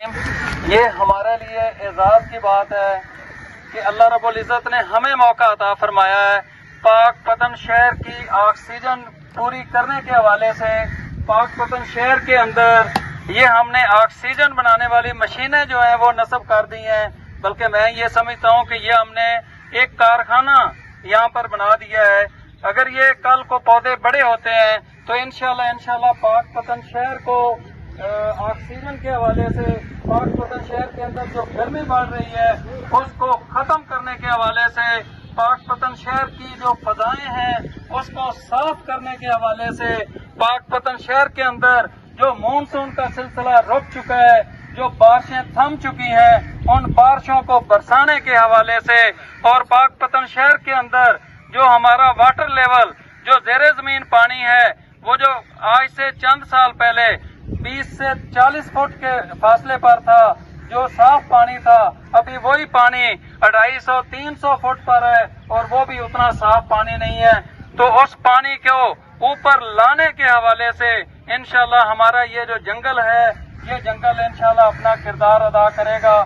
ये हमारे लिए एजाज की बात है कि अल्लाह रब्बुल इज़्ज़त ने हमें मौका अता फरमाया है। पाक पतन शहर की ऑक्सीजन पूरी करने के हवाले से, पाक पतन शहर के अंदर ये हमने ऑक्सीजन बनाने वाली मशीनें जो है वो नस्ब कर दी हैं। बल्कि मैं ये समझता हूँ कि ये हमने एक कारखाना यहाँ पर बना दिया है। अगर ये कल को पौधे बड़े होते हैं तो इनशाला इनशाला पाक पतन शहर को ऑक्सीजन के हवाले से पाक पतन शहर के अंदर जो गर्मी बढ़ रही है, उसको खत्म करने के हवाले से पाक पतन शहर की जो फजाएँ हैं, उसको साफ़ करने के हवाले से पाक पतन शहर के अंदर जो मानसून का सिलसिला रुक चुका है, जो बारिशें थम चुकी हैं, उन बारिशों को बरसाने के हवाले से और पाक पतन शहर के अंदर जो हमारा वाटर लेवल जो जेर ज़मीन पानी है, वो जो आज से चंद साल पहले 20 से 40 फुट के फासले पर था, जो साफ़ पानी था। अभी वही पानी अढ़ाई सौ, तीन सौ फुट पर है, और वो भी उतना साफ़ पानी नहीं है। तो उस पानी को ऊपर लाने के हवाले से इनशाला हमारा ये जो जंगल है, ये जंगल इनशाला अपना किरदार अदा करेगा।